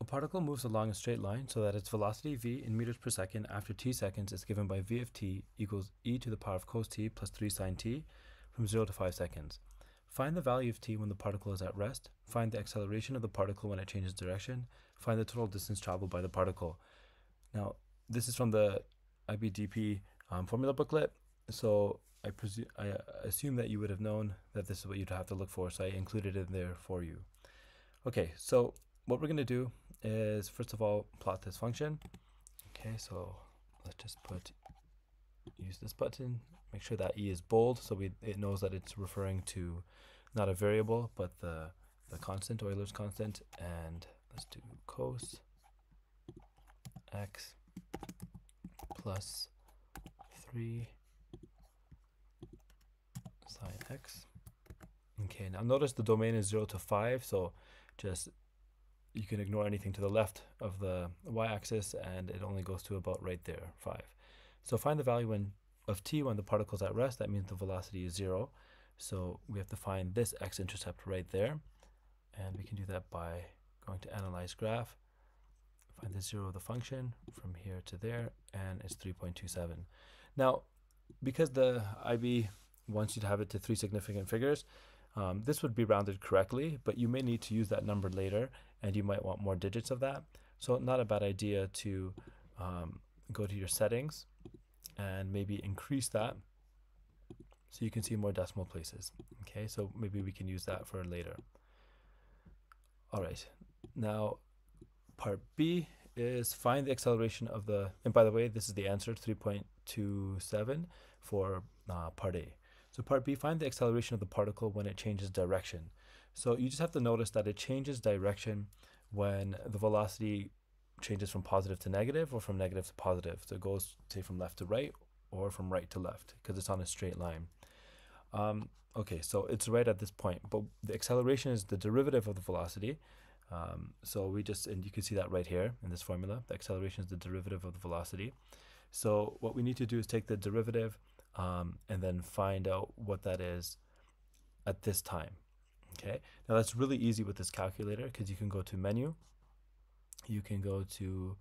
A particle moves along a straight line so that its velocity v in meters per second after t seconds is given by v of t equals e to the power of cos t plus 3 sine t from 0 to 5 seconds. Find the value of t when the particle is at rest, find the acceleration of the particle when it changes direction, find the total distance traveled by the particle. Now, this is from the IBDP um, formula booklet, so I, presume, I assume that you would have known that this is what you'd have to look for, so I included it there for you. Okay, so what we're going to do is, first of all, plot this function. Okay, so let's just put, use this button, make sure that E is bold so we, it knows that it's referring to not a variable, but the, the constant, Euler's constant, and let's do cos x plus 3 sine x. Okay, now notice the domain is 0 to 5, so just you can ignore anything to the left of the y-axis and it only goes to about right there, 5. So find the value when, of t when the particle is at rest, that means the velocity is 0. So we have to find this x-intercept right there, and we can do that by going to analyze graph, find the zero of the function from here to there, and it's 3.27. Now, because the IB wants you to have it to three significant figures, um, this would be rounded correctly, but you may need to use that number later, and you might want more digits of that. So not a bad idea to um, go to your settings and maybe increase that so you can see more decimal places. Okay, so maybe we can use that for later. All right, now part B is find the acceleration of the, and by the way, this is the answer, 3.27 for uh, part A. So part B, find the acceleration of the particle when it changes direction. So you just have to notice that it changes direction when the velocity changes from positive to negative or from negative to positive. So it goes, say, from left to right or from right to left because it's on a straight line. Um, okay, so it's right at this point, but the acceleration is the derivative of the velocity. Um, so we just, and you can see that right here in this formula, the acceleration is the derivative of the velocity. So what we need to do is take the derivative um, and then find out what that is at this time. Okay, now that's really easy with this calculator because you can go to menu, you can go to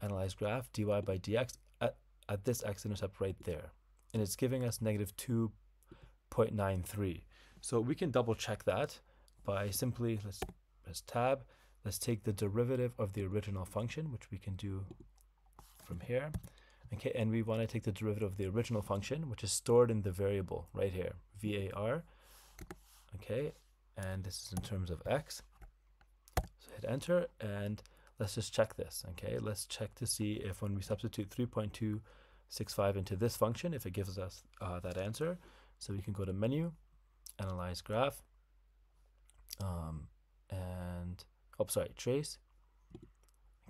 analyze graph, dy by dx at, at this x-intercept right there. And it's giving us negative 2.93. So we can double check that by simply, let's press tab, let's take the derivative of the original function, which we can do from here. Okay, and we want to take the derivative of the original function, which is stored in the variable right here, var. Okay, and this is in terms of x. So hit enter, and let's just check this. Okay, let's check to see if when we substitute 3.265 into this function, if it gives us uh, that answer. So we can go to menu, analyze graph, um, and, oh, sorry, trace,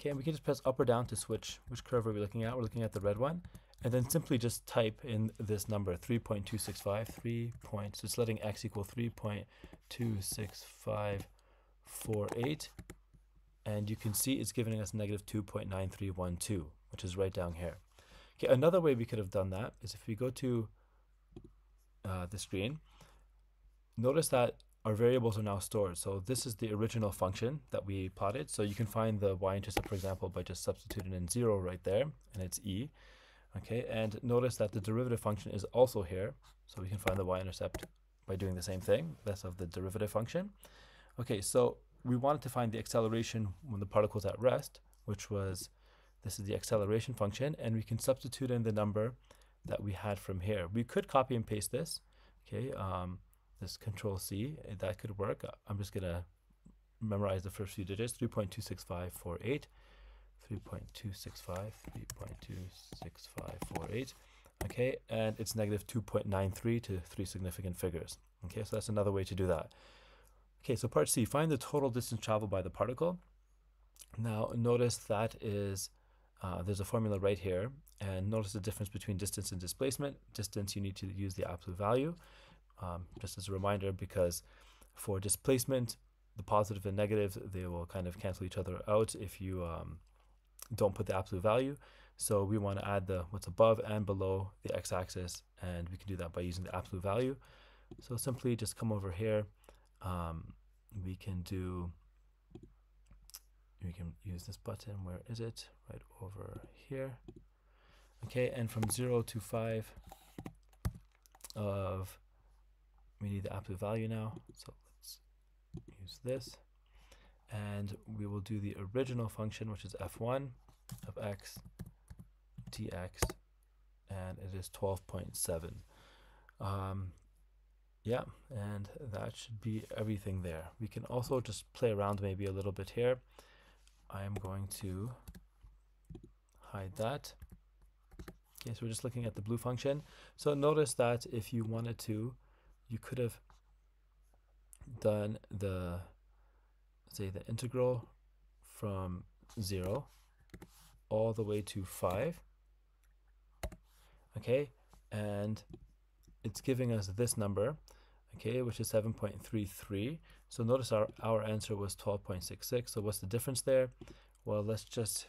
Okay, and we can just press up or down to switch which curve are we looking at. We're looking at the red one. And then simply just type in this number, 3.265, 3 points. So it's letting x equal 3.26548. And you can see it's giving us negative 2.9312, which is right down here. Okay, another way we could have done that is if we go to uh, the screen, notice that our variables are now stored. So this is the original function that we plotted. So you can find the y-intercept, for example, by just substituting in 0 right there, and it's e. Okay, and notice that the derivative function is also here. So we can find the y-intercept by doing the same thing. That's of the derivative function. Okay, so we wanted to find the acceleration when the particle is at rest, which was, this is the acceleration function, and we can substitute in the number that we had from here. We could copy and paste this, okay, um, this control C, that could work. I'm just gonna memorize the first few digits, 3.26548, 3.265, 3.26548, okay, and it's negative 2.93 to three significant figures. Okay, so that's another way to do that. Okay, so part C, find the total distance traveled by the particle. Now notice that is, uh, there's a formula right here, and notice the difference between distance and displacement. Distance, you need to use the absolute value um, just as a reminder, because for displacement, the positive and negative, they will kind of cancel each other out if you um, don't put the absolute value. So we want to add the what's above and below the x-axis, and we can do that by using the absolute value. So simply just come over here. Um, we can do, we can use this button. Where is it? Right over here. Okay, and from 0 to 5 of, we need the absolute value now. So let's use this. And we will do the original function, which is f1 of x dx, and it is 12.7. Um, yeah, and that should be everything there. We can also just play around maybe a little bit here. I am going to hide that. Okay, so we're just looking at the blue function. So notice that if you wanted to, you could have done the, say, the integral from 0 all the way to 5. Okay, and it's giving us this number, okay, which is 7.33. So notice our, our answer was 12.66. So what's the difference there? Well, let's just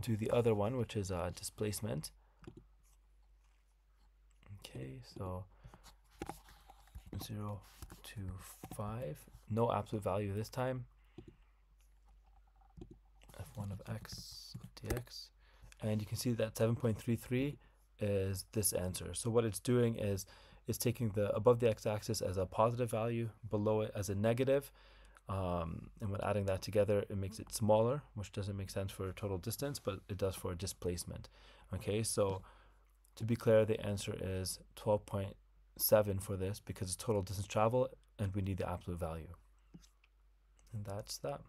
do the other one, which is uh, displacement. Okay, so 0 to 5, no absolute value this time. f1 of x dx. And you can see that 7.33 is this answer. So what it's doing is it's taking the above the x-axis as a positive value, below it as a negative, um, and when adding that together, it makes it smaller, which doesn't make sense for total distance, but it does for a displacement. Okay, so to be clear, the answer is 12.7 for this because it's total distance travel and we need the absolute value. And that's that.